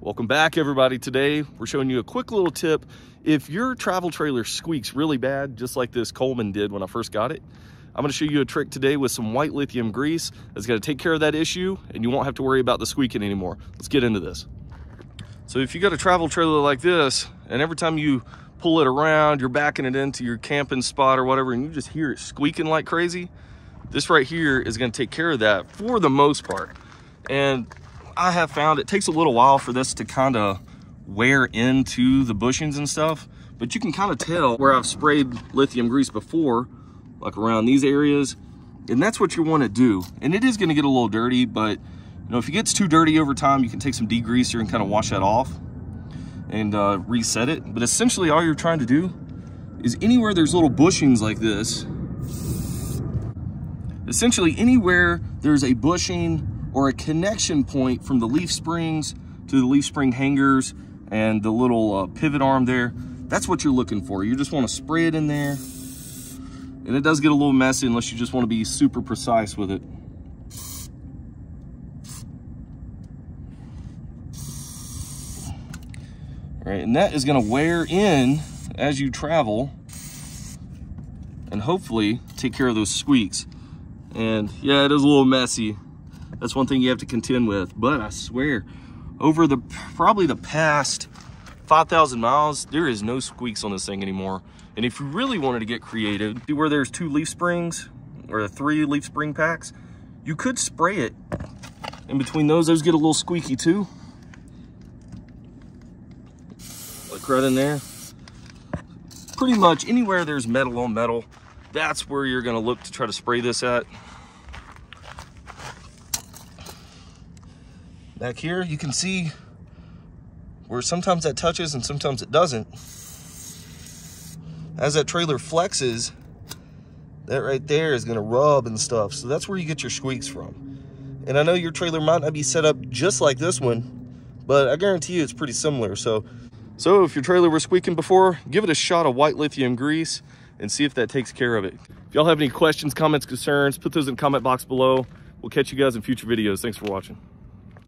Welcome back everybody. Today we're showing you a quick little tip. If your travel trailer squeaks really bad, just like this Coleman did when I first got it, I'm gonna show you a trick today with some white lithium grease that's gonna take care of that issue and you won't have to worry about the squeaking anymore. Let's get into this. So if you got a travel trailer like this, and every time you pull it around, you're backing it into your camping spot or whatever, and you just hear it squeaking like crazy, this right here is gonna take care of that for the most part. And I have found it takes a little while for this to kind of wear into the bushings and stuff, but you can kind of tell where I've sprayed lithium grease before, like around these areas, and that's what you want to do. And it is going to get a little dirty, but you know, if it gets too dirty over time, you can take some degreaser and kind of wash that off and uh, reset it. But essentially all you're trying to do is anywhere there's little bushings like this, essentially anywhere there's a bushing or a connection point from the leaf springs to the leaf spring hangers and the little uh, pivot arm there. That's what you're looking for. You just want to spray it in there. And it does get a little messy unless you just want to be super precise with it. All right, and that is going to wear in as you travel and hopefully take care of those squeaks. And yeah, it is a little messy. That's one thing you have to contend with. But I swear, over the probably the past 5,000 miles, there is no squeaks on this thing anymore. And if you really wanted to get creative, see where there's two leaf springs or three leaf spring packs, you could spray it. In between those, those get a little squeaky too. Like right in there. Pretty much anywhere there's metal on metal, that's where you're gonna look to try to spray this at. Back here, you can see where sometimes that touches and sometimes it doesn't. As that trailer flexes, that right there is gonna rub and stuff. So that's where you get your squeaks from. And I know your trailer might not be set up just like this one, but I guarantee you it's pretty similar. So, so if your trailer was squeaking before, give it a shot of white lithium grease and see if that takes care of it. If y'all have any questions, comments, concerns, put those in the comment box below. We'll catch you guys in future videos. Thanks for watching.